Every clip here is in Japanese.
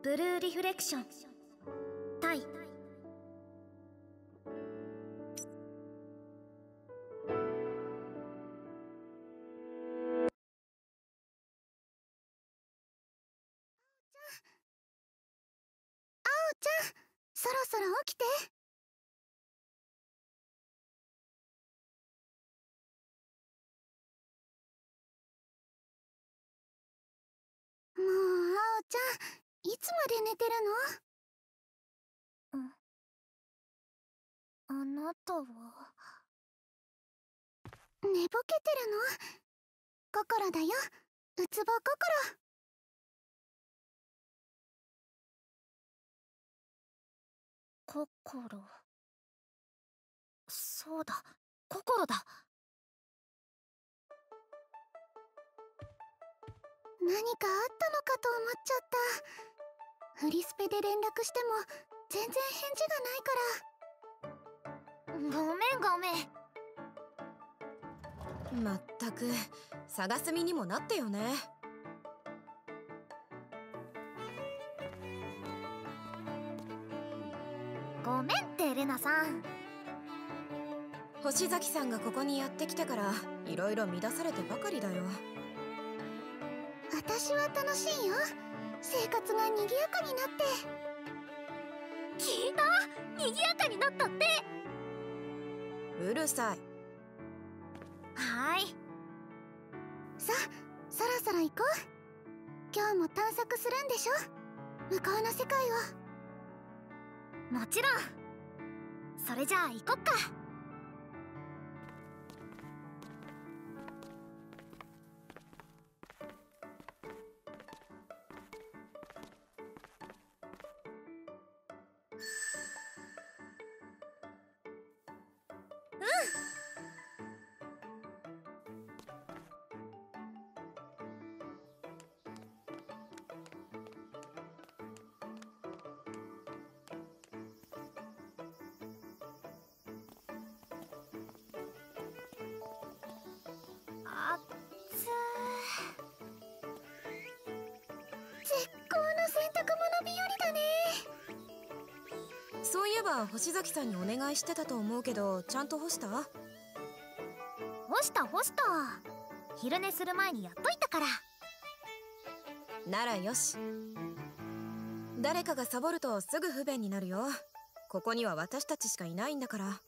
ブルーリフレクション。対ちゃん。そろそろ起きて。もうあおちゃん。いつまで寝てるの？あなたは？寝ぼけてるの？心だよ。うつぼ心。心。そうだ。心だ。何かあったのかと思っちゃった。フリスペで連絡しても全然返事がないから。ごめんごめん。まったく探す身にもなってよね。ごめんってレナさん。星崎さんがここにやってきてからいろいろ乱されてばかりだよ私は楽しいよ。生活が賑やかになって。聞いた賑やかになったって。うるさい。はい。さあそろそろ行こう。今日も探索するんでしょ。向こうの世界を。もちろん。それじゃあ行こっかそういえば星崎さんにお願いしてたと思うけどちゃんと干した？干した干した。昼寝する前にやっといたから。ならよし。誰かがサボるとすぐ不便になるよ。ここには私たちしかいないんだから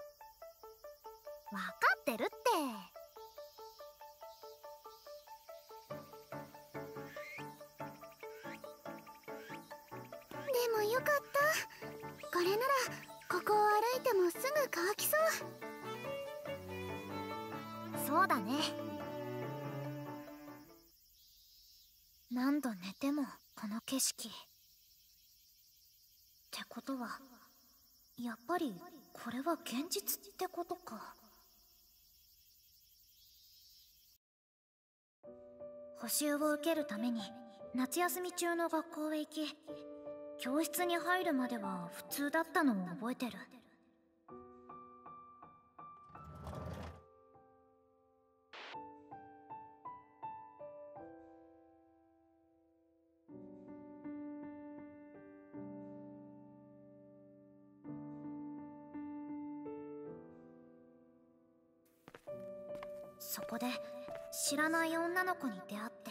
習を受けるために夏休み中の学校へ行き教室に入るまでは普通だったのを覚えてる。そこで知らない女の子に出会って。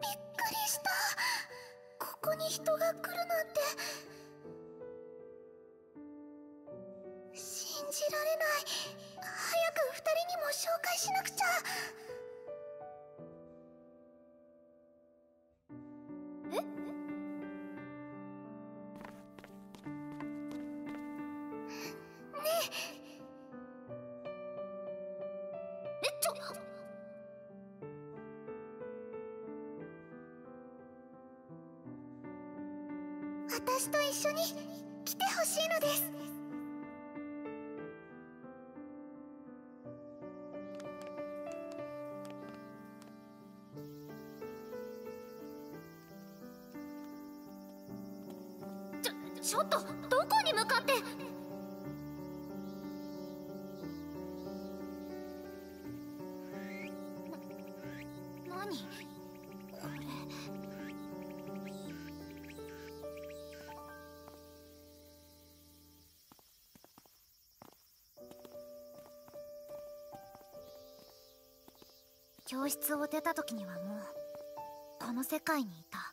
びっくりした。ここに人が来るなんて。信じられない。早く二人にも紹介しなくちゃ。教室を出た時にはもうこの世界にいた。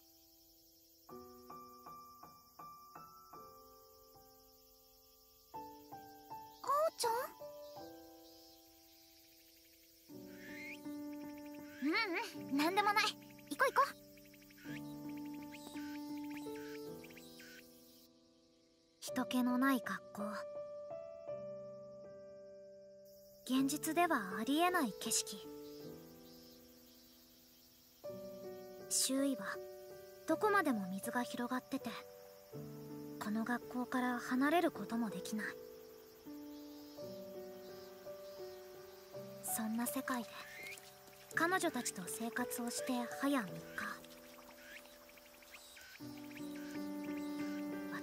人気のない学校現実ではありえない景色。周囲はどこまでも水が広がっててこの学校から離れることもできない。そんな世界で彼女たちと生活をして早3日。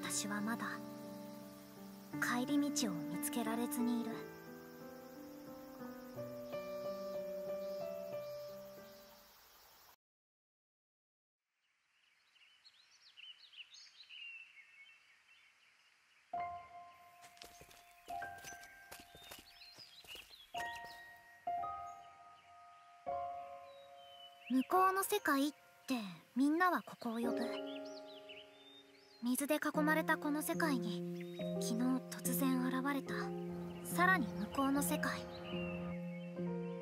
私はまだ帰り道を見つけられずにいる。向こうの世界ってみんなはここを呼ぶ。水で囲まれたこの世界に昨日突然現れた。さらに向こうの世界。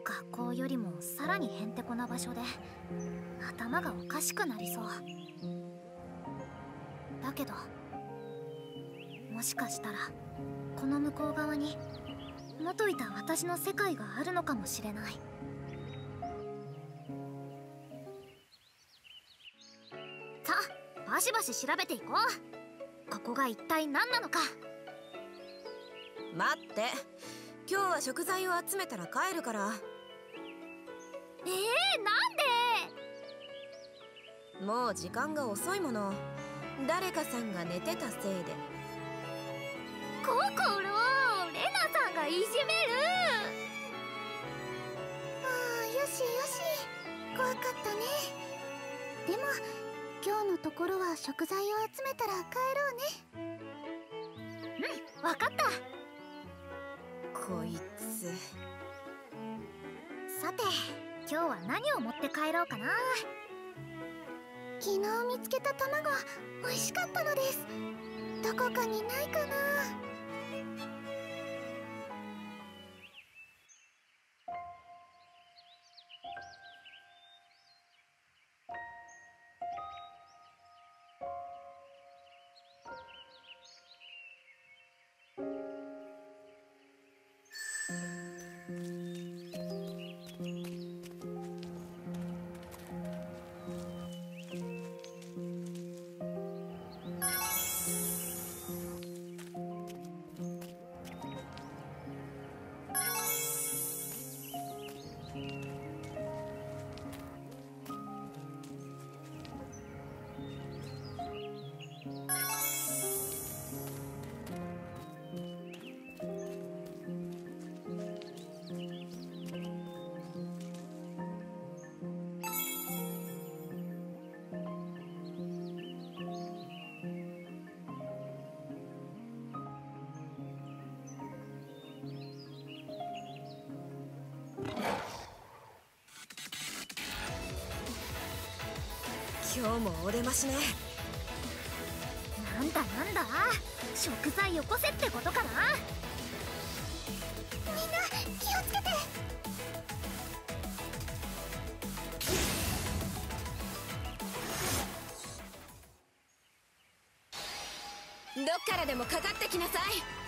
学校よりもさらにへんてこな場所で頭がおかしくなりそう。だけどもしかしたらこの向こう側に元いた私の世界があるのかもしれない。あバシバシ調べていこう。ここが一体何なのか。待って。今日は食材を集めたら帰るから。えー、なんで？もう時間が遅いもの。誰かさんが寝てたせいで。ココロレナさんがいじめる。ああよしよし。怖かったね。でも今日のところは食材を集めたら帰ろうね。うんわかった。こいつ。さて今日は何を持って帰ろうかな。昨日見つけた卵美味しかったのです。どこかにないかなしね。なんだなんだ？食材よこせってことかな？みんな気をつけて。どっからでもかかってきなさい。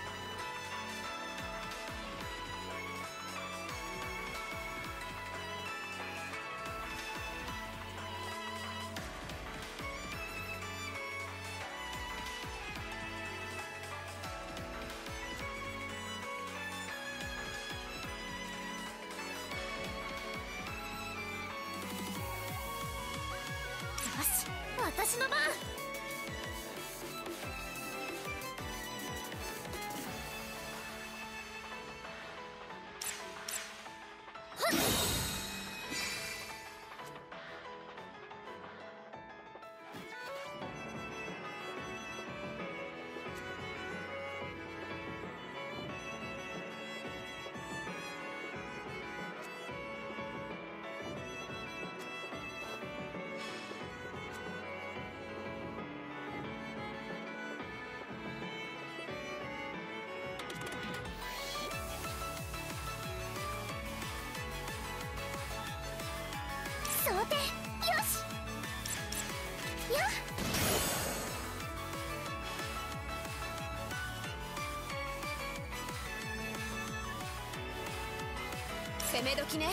攻め時ね。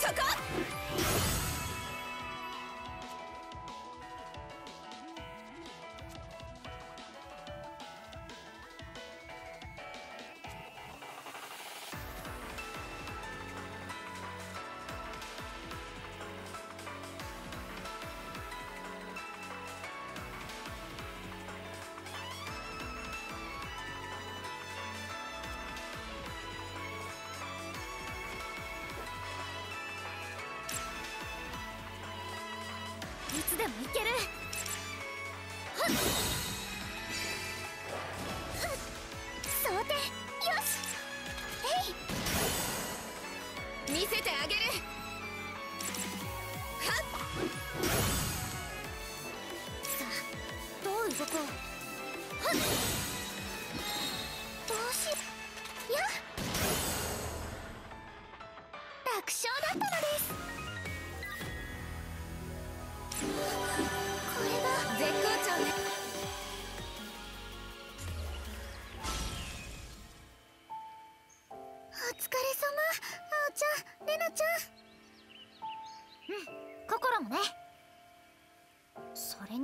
そこ！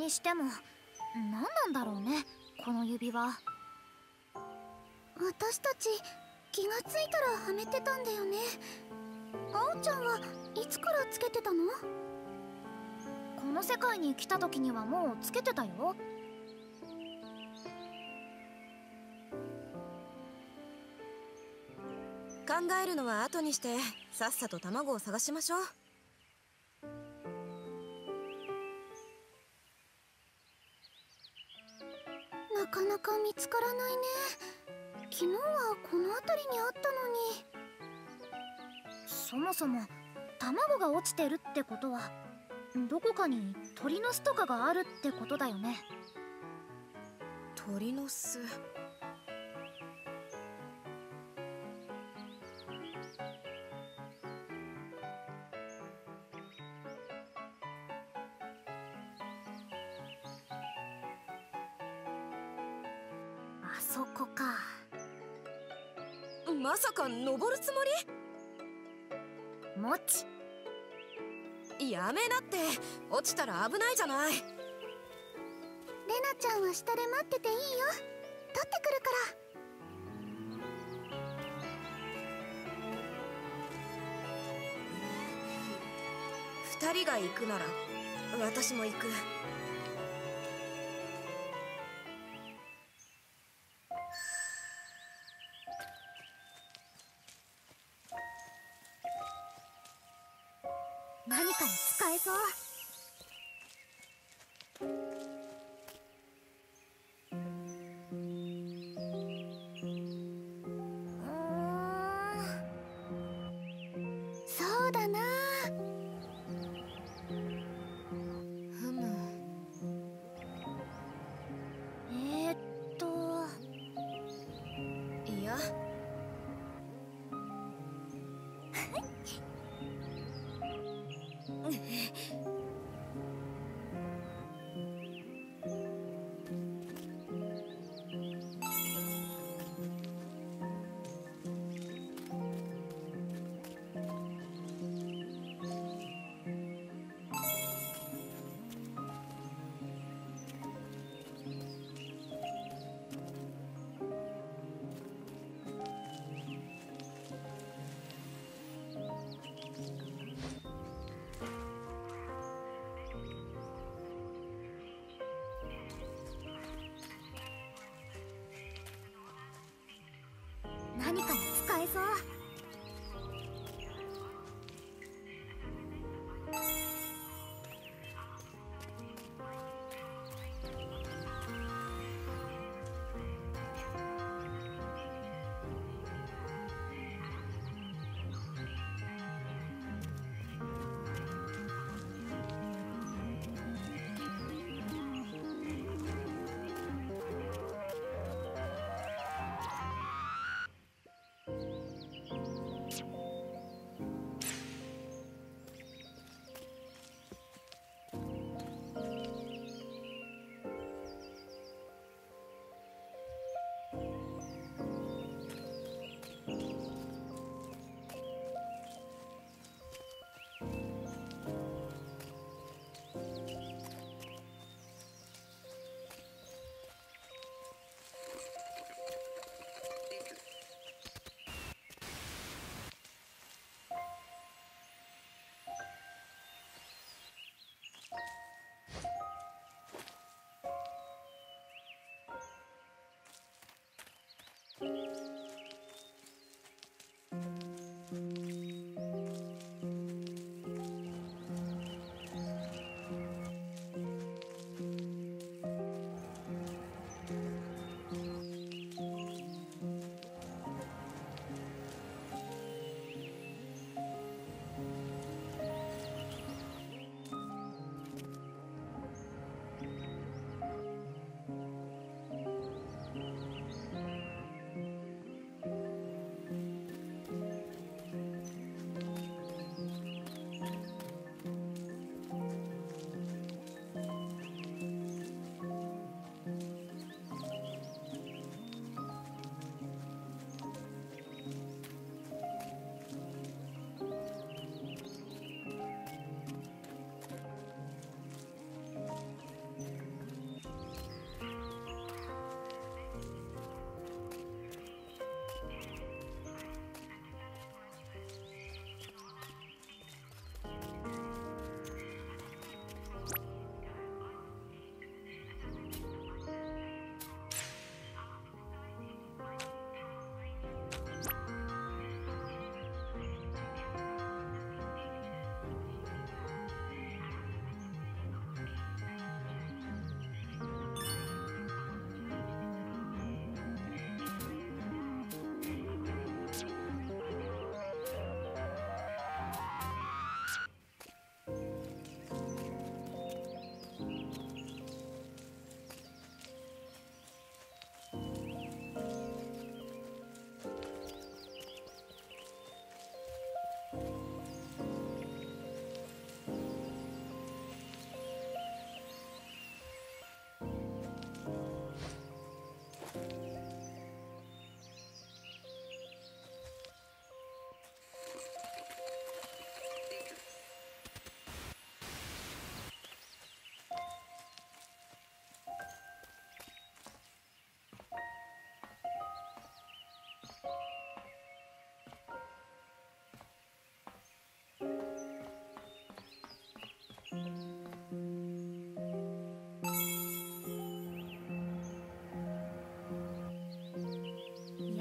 にしても何なんだろうねこの指輪。私たち気がついたらはめてたんだよね。あおちゃんはいつからつけてたの？この世界に来た時にはもうつけてたよ。考えるのは後にしてさっさと卵を探しましょう。なか見つからないね。昨日はこの辺りにあったのに。そもそも卵が落ちてるってことはどこかに鳥の巣とかがあるってことだよね。鳥の巣。まさか登るつももち。りやめなって。落ちたら危ないじゃない。レナちゃんは下で待ってていいよ。取ってくるから。二人が行くなら私も行く何かに使えそう。何かに使えそう。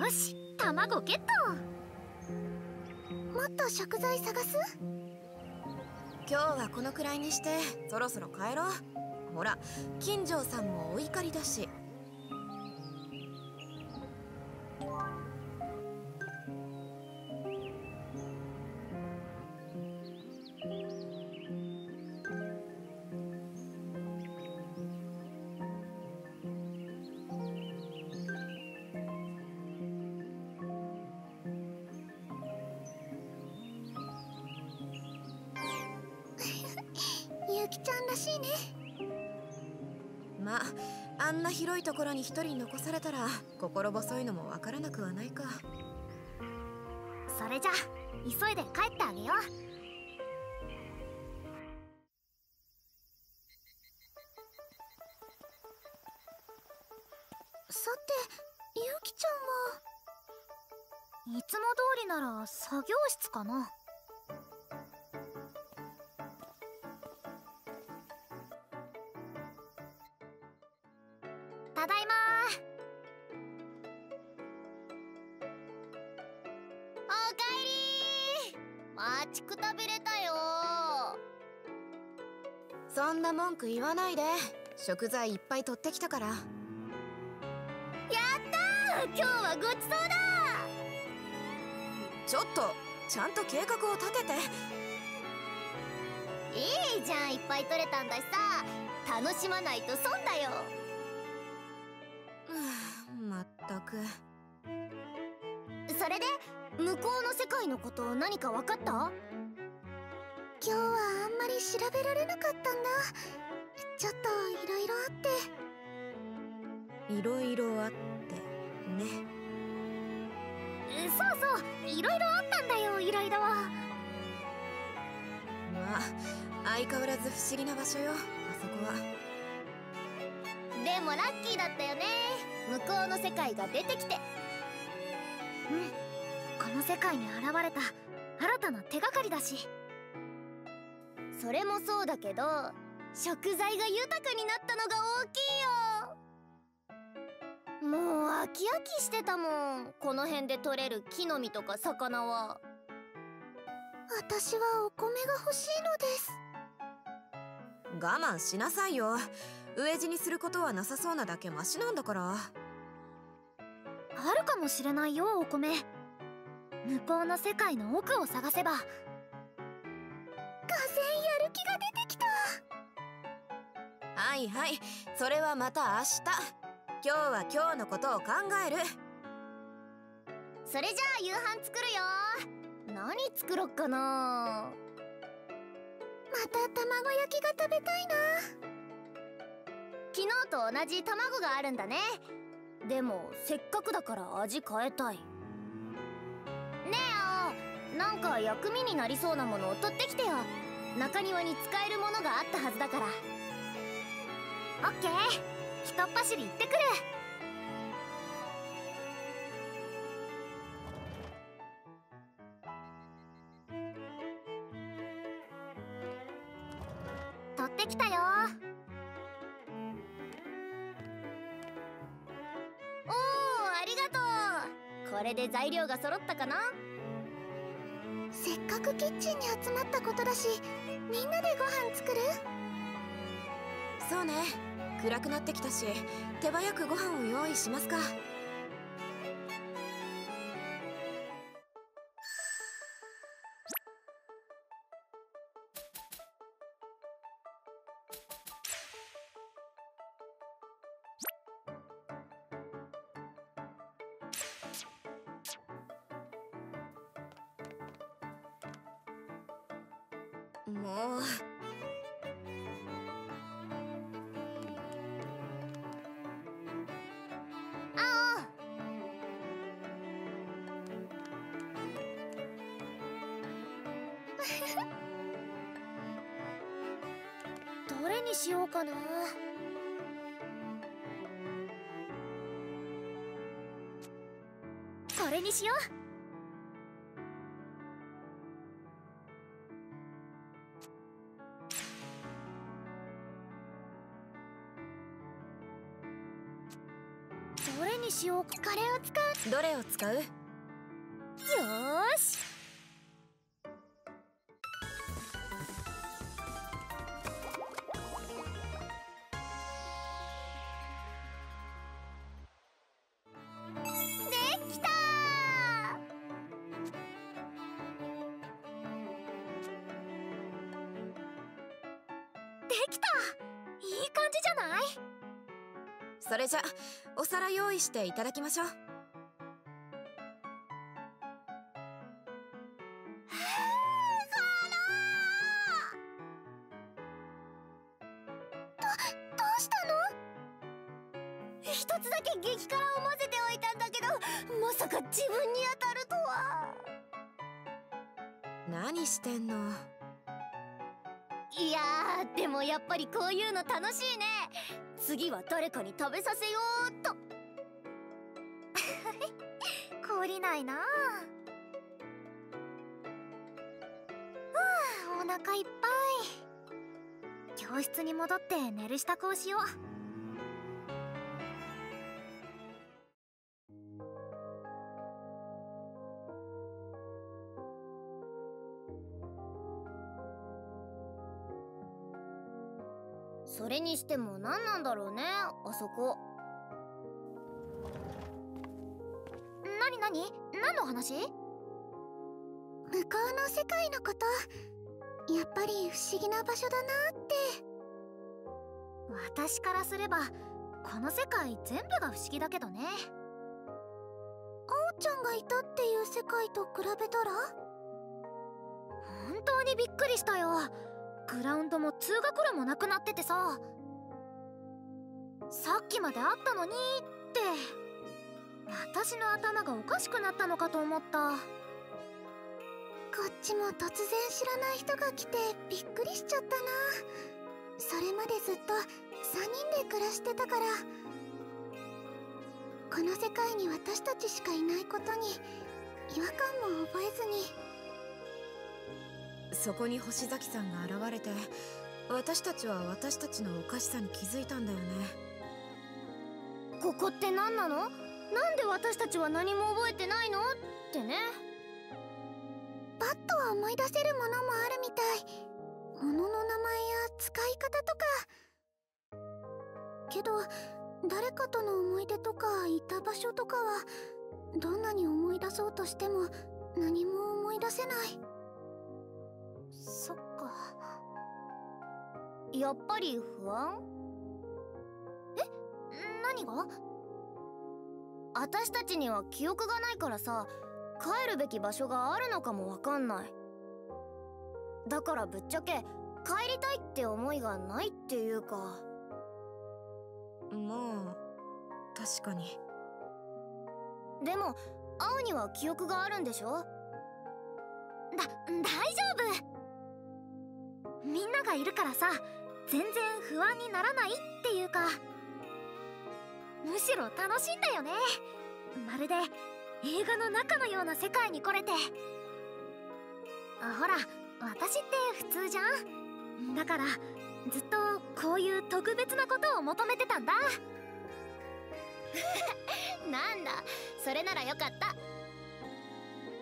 し卵ゲット。もっと食材探す？今日はこのくらいにしてそろそろ帰ろう。ほら金城さんもお怒りだし。しいね。まあんな広いところに一人残されたら心細いのもわからなくはないか。それじゃ急いで帰ってあげよう。さてゆうきちゃんは？いつも通りなら作業室かな文句言わないで。食材いっぱい取ってきたから。今日はごちそうだ！ちょっとちゃんと計画を立てて。いいじゃんいっぱい取れたんだしさ。楽しまないと損だよ。まったく。それで向こうの世界のこと何か分かった？今日はあんまり調べられなかったんだ。ちょっといろいろあって。いろいろあってね。そうそう。いろいろあったんだよいろいろまあ相変わらず不思議な場所よあそこは。でもラッキーだったよね。向こうの世界が出てきて。うん。この世界に現れた新たな手がかりだしそれもそうだけど食材が豊かになったのが大きいよ。もう飽き飽きしてたもんこの辺で取れる木の実とか魚は。私はお米が欲しいのです。我慢しなさいよ。飢え死にすることはなさそうなだけマシなんだから。あるかもしれないよお米。向こうの世界の奥を探せばやる気が出てきた。はいはい。それはまた明日。今日は今日のことを考える。それじゃあ夕飯作るよ。何作ろっかな。また卵焼きが食べたいな。昨日と同じ卵があるんだね。でもせっかくだから味変えたいなんか薬味になりそうなものを取ってきてよ。中庭に使えるものがあったはずだから。オッケー。ひとっ走り行ってくる。取ってきたよ。おおありがとう。これで材料が揃ったかな？くキッチンに集まったことだしみんなでご飯作る？そうね。暗くなってきたし手早くご飯を用意しますか。どれにしようかな。これにしよう。どれににしようか。これを使う？ていただきましょう。つだけ激辛を混ぜておいたんだけどまさか自分に当たるとは。何してんの？いやーでもやっぱりこういうの楽しいね。次は誰かに食べさせようっと懲りないな。あお腹いっぱい。教室に戻って寝る支度をしよう。それにしても何なんだろうねあそこ。なになに何の話？向こうの世界のこと。やっぱり不思議な場所だなって。私からすればこの世界全部が不思議だけどね。あおちゃんがいたっていう世界と比べたら？本当にびっくりしたよ。グラウンドも通学路もなくなっててさ。さっきまであったのにって私の頭がおかしくなったのかと思った。こっちも突然知らない人が来てびっくりしちゃったな。それまでずっと3人で暮らしてたから。この世界に私たちしかいないことに違和感も覚えずに。そこに星崎さんが現れて私たちは私たちのおかしさに気づいたんだよね。ここって何なの？なんで私たちは何も覚えてないの？ってね。パッとは思い出せるものもあるみたい。物の名前や使い方とか。けど誰かとの思い出とかいた場所とかはどんなに思い出そうとしても何も思い出せない。そっか。やっぱり不安？え？何が？私たちには記憶がないからさ帰るべき場所があるのかもわかんない。だからぶっちゃけ帰りたいって思いがないっていうか。まあ確かに。でも青には記憶があるんでしょ？だ大丈夫。みんながいるからさ全然不安にならないっていうかむしろ楽しいんだよね。まるで映画の中のような世界に来れて。あほら私って普通じゃん。だからずっとこういう特別なことを求めてたんだ。なんだそれならよかった。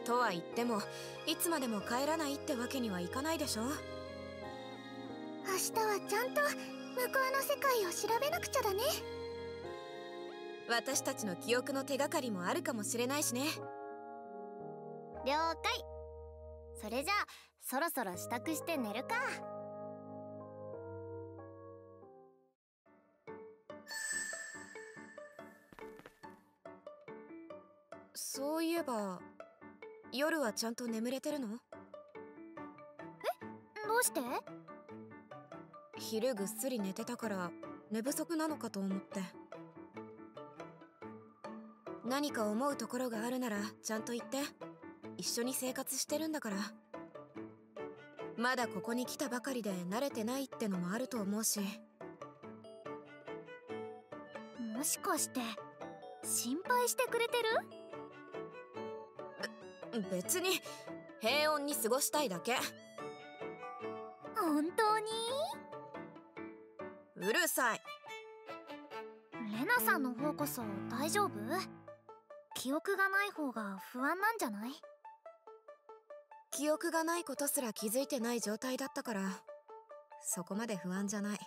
とは言ってもいつまでも帰らないってわけにはいかないでしょ。明日はちゃんと向こうの世界を調べなくちゃだね私たちの記憶の手がかりもあるかもしれないしね。了解。それじゃあそろそろ支度して寝るか。そういえば夜はちゃんと眠れてるの？どうして？昼ぐっすり寝てたから寝不足なのかと思って何か思うところがあるならちゃんと言って。一緒に生活してるんだから。まだここに来たばかりで慣れてないってのもあると思うし。もしかして心配してくれてる？別に平穏に過ごしたいだけ。本当に？うるさい。レナさんの方こそ大丈夫？記憶がない方が不安なんじゃない？記憶がないことすら気づいてない状態だったからそこまで不安じゃない。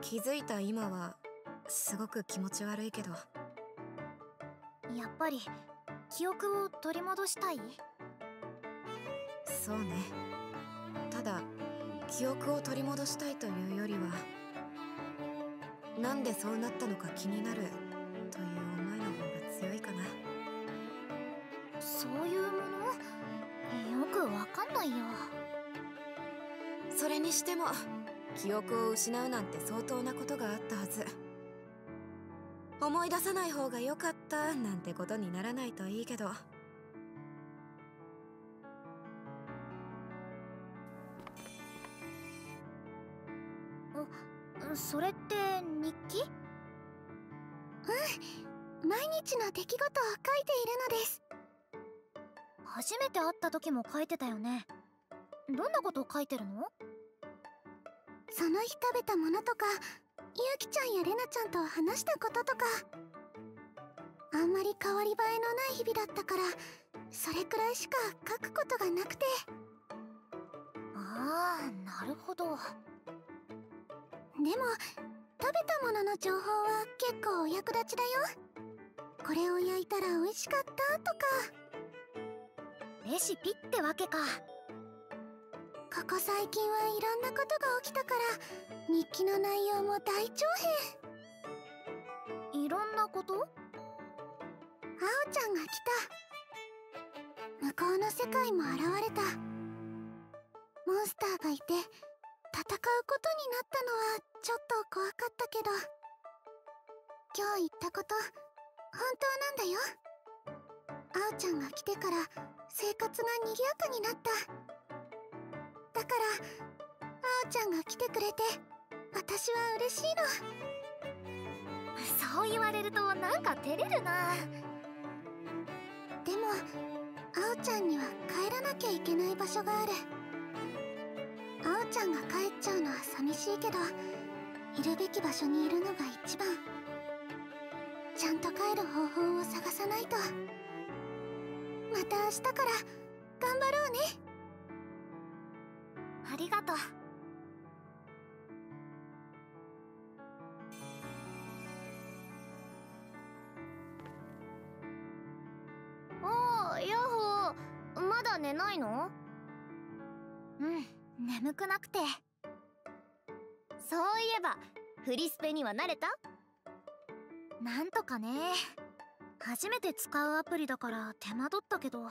気づいた今はすごく気持ち悪いけど。やっぱり記憶を取り戻したい？そうね。ただ記憶を取り戻したいというよりはなんでそうなったのか気になる記憶を失うなんて相当なことがあったはず。思い出さない方が良かったなんてことにならないといいけど。それって日記？うん。毎日の出来事を書いているのです。初めて会った時も書いてたよね。どんなことを書いてるの？その日食べたものとかゆうきちゃんやれなちゃんと話したこととかあんまり変わり映えのない日々だったからそれくらいしか書くことがなくて。ああなるほど。でも食べたものの情報は結構お役立ちだよ。これを焼いたら美味しかったとか。レシピってわけかここ最近はいろんなことが起きたから日記の内容も大長編。いろんなこと？あおちゃんが来た。向こうの世界も現れた。モンスターがいて戦うことになったのはちょっと怖かったけど。今日言ったこと本当なんだよ。あおちゃんが来てから生活が賑やかになっただからあおちゃんが来てくれて私は嬉しいの。そう言われるとなんか照れるな。でもあおちゃんには帰らなきゃいけない場所がある。あおちゃんが帰っちゃうのは寂しいけどいるべき場所にいるのが一番。ちゃんと帰る方法を探さないと。また明日から頑張ろうねありがとう。おーヤッホー。まだ寝ないの？うん眠くなくて。そういえばフリスペには慣れた？なんとかね。初めて使うアプリだから手間取ったけど。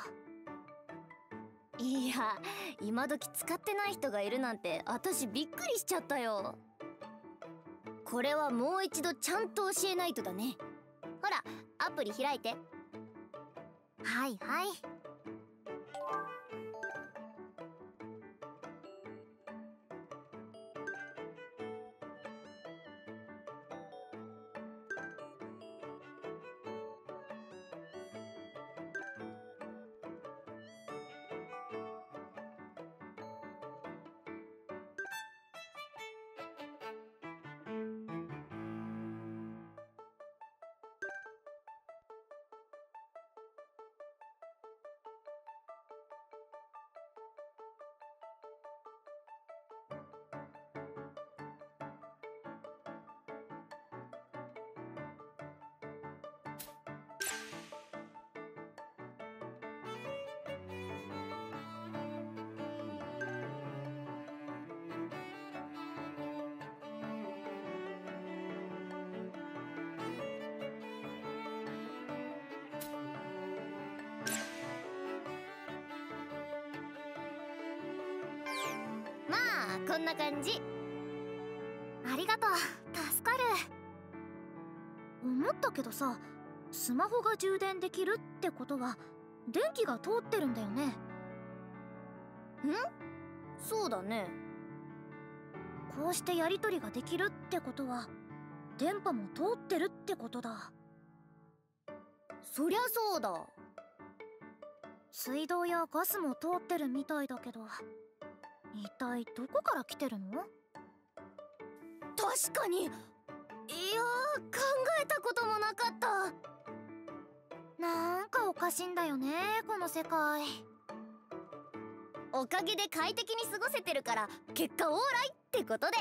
いや今時使ってない人がいるなんて私びっくりしちゃったよ。これはもう一度ちゃんと教えないとだね。ほらアプリ開いて。はいはい。こんな感じ。ありがとう。助かる。思ったけどさスマホが充電できるってことは電気が通ってるんだよね。そうだね。こうしてやり取りができるってことは電波も通ってるってことだ。そりゃそうだ。水道やガスも通ってるみたいだけど一体どこから来てるの？確かにいや考えたこともなかった。なんかおかしいんだよねこの世界。おかげで快適に過ごせてるから結果オーライってことで。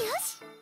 よし。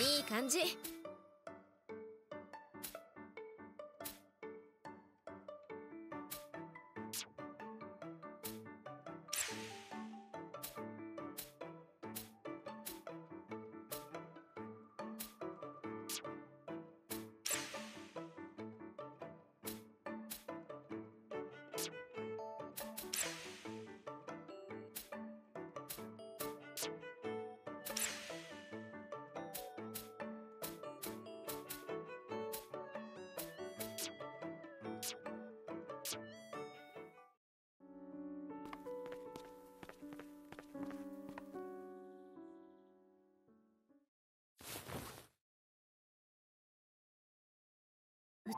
いい感じ。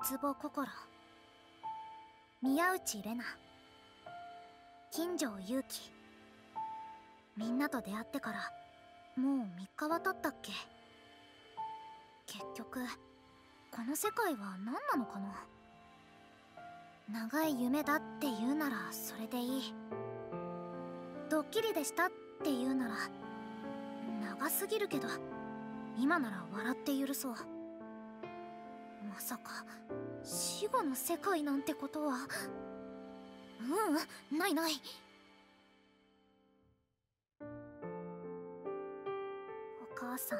ウツボ心。宮内玲奈。金城勇気。みんなと出会ってからもう3日は経ったっけ。結局この世界は何なのかな。長い夢だって言うならそれでいい。ドッキリでしたって言うなら長すぎるけど今なら笑って許そう。まさか死後の世界なんてことは。ううんないない。お母さん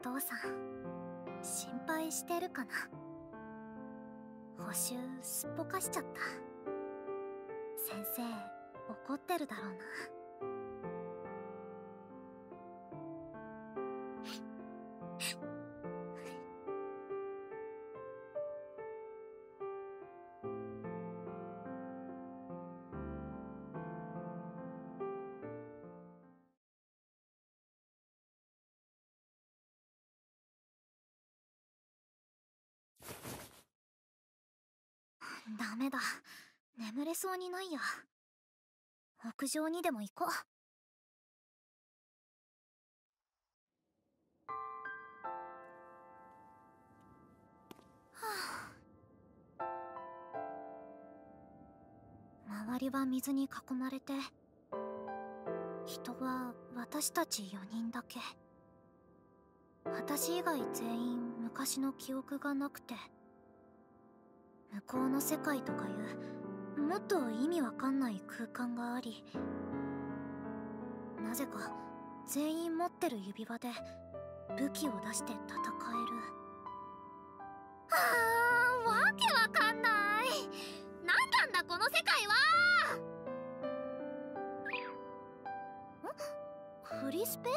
お父さん心配してるかな。補習すっぽかしちゃった。先生怒ってるだろうな。ダメだ。眠れそうにないや。屋上にでも行こう。周りは水に囲まれて人は私たち4人だけ。私以外全員昔の記憶がなくて。向こうの世界とかいうもっと意味わかんない空間がありなぜか全員持ってる指輪で武器を出して戦える。あーわけわかんない。何なんだこの世界は。フリスペ？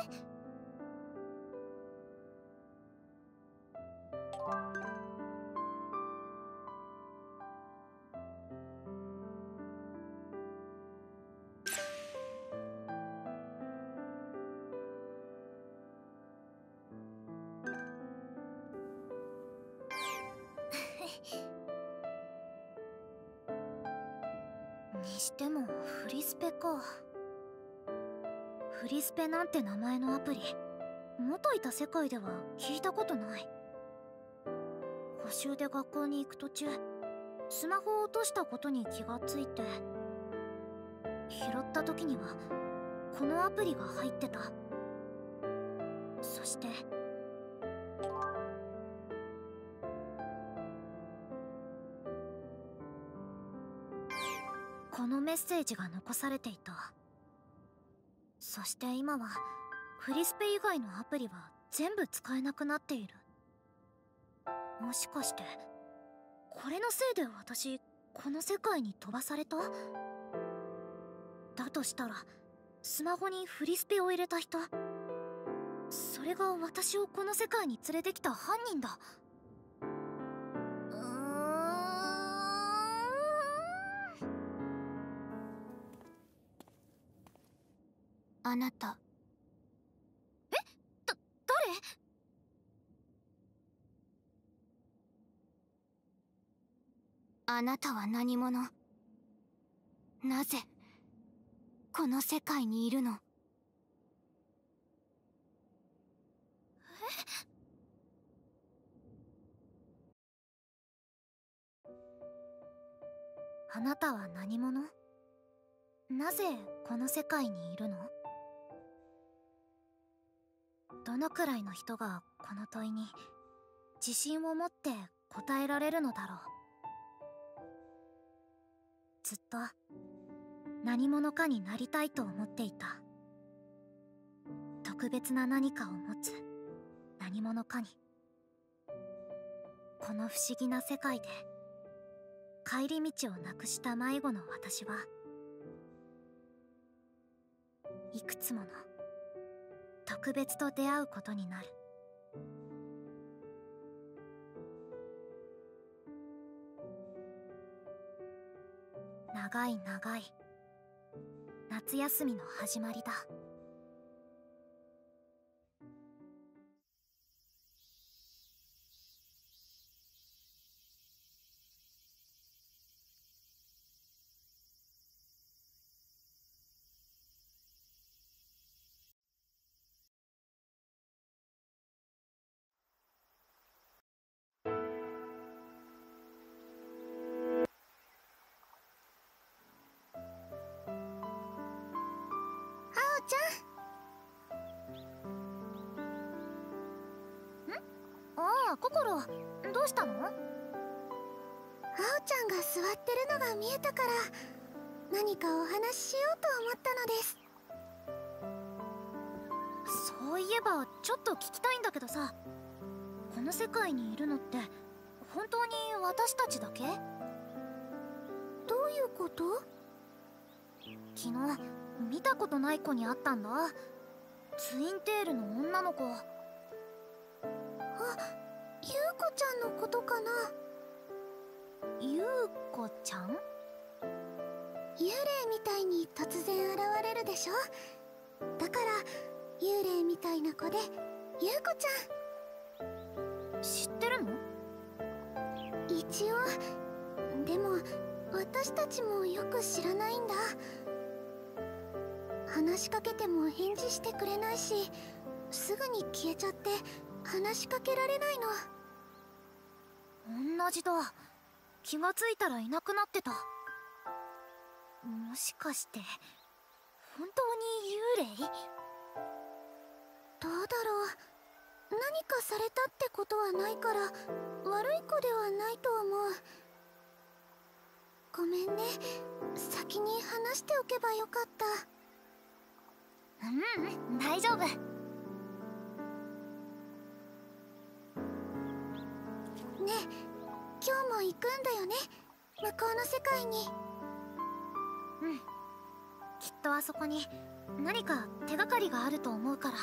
してもフリスペか。フリスペなんて名前のアプリ元いた世界では聞いたことない。補習で学校に行く途中スマホを落としたことに気がついて拾った時にはこのアプリが入ってた。そしてッセージが残されていた。そして今はフリスペ以外のアプリは全部使えなくなっている。もしかしてこれのせいで私この世界に飛ばされた？だとしたらスマホにフリスペを入れた人？それが私をこの世界に連れてきた犯人だ。あなた。誰あなたは何者？なぜこの世界にいるの？あなたは何者？なぜこの世界にいるの？どのくらいの人がこの問いに自信を持って答えられるのだろう。ずっと何者かになりたいと思っていた。特別な何かを持つ何者かに。この不思議な世界で帰り道をなくした迷子の私はいくつもの特別と出会うことになる。長い長い。夏休みの始まりだ。ああココロどうしたの？あおちゃんが座ってるのが見えたから何かお話ししようと思ったのです。そういえばちょっと聞きたいんだけどさこの世界にいるのって本当に私たちだけ？どういうこと？昨日見たことない子に会ったんだ。ツインテールの女の子。あこちゃんのことかな？ゆうこちゃん？幽霊みたいに突然現れるでしょ？だから幽霊みたいな子でゆうこちゃ知ってるの？ん一応でも私たちもよく知らないんだ。話しかけても返事してくれないしすぐに消えちゃって話しかけられないの同じだ。気がついたらいなくなってた。もしかして本当に幽霊？どうだろう。何かされたってことはないから悪い子ではないと思う。ごめんね。先に話しておけばよかった。うん大丈夫。向こうの世界に。うん。きっとあそこに何か手がかりがあると思うから。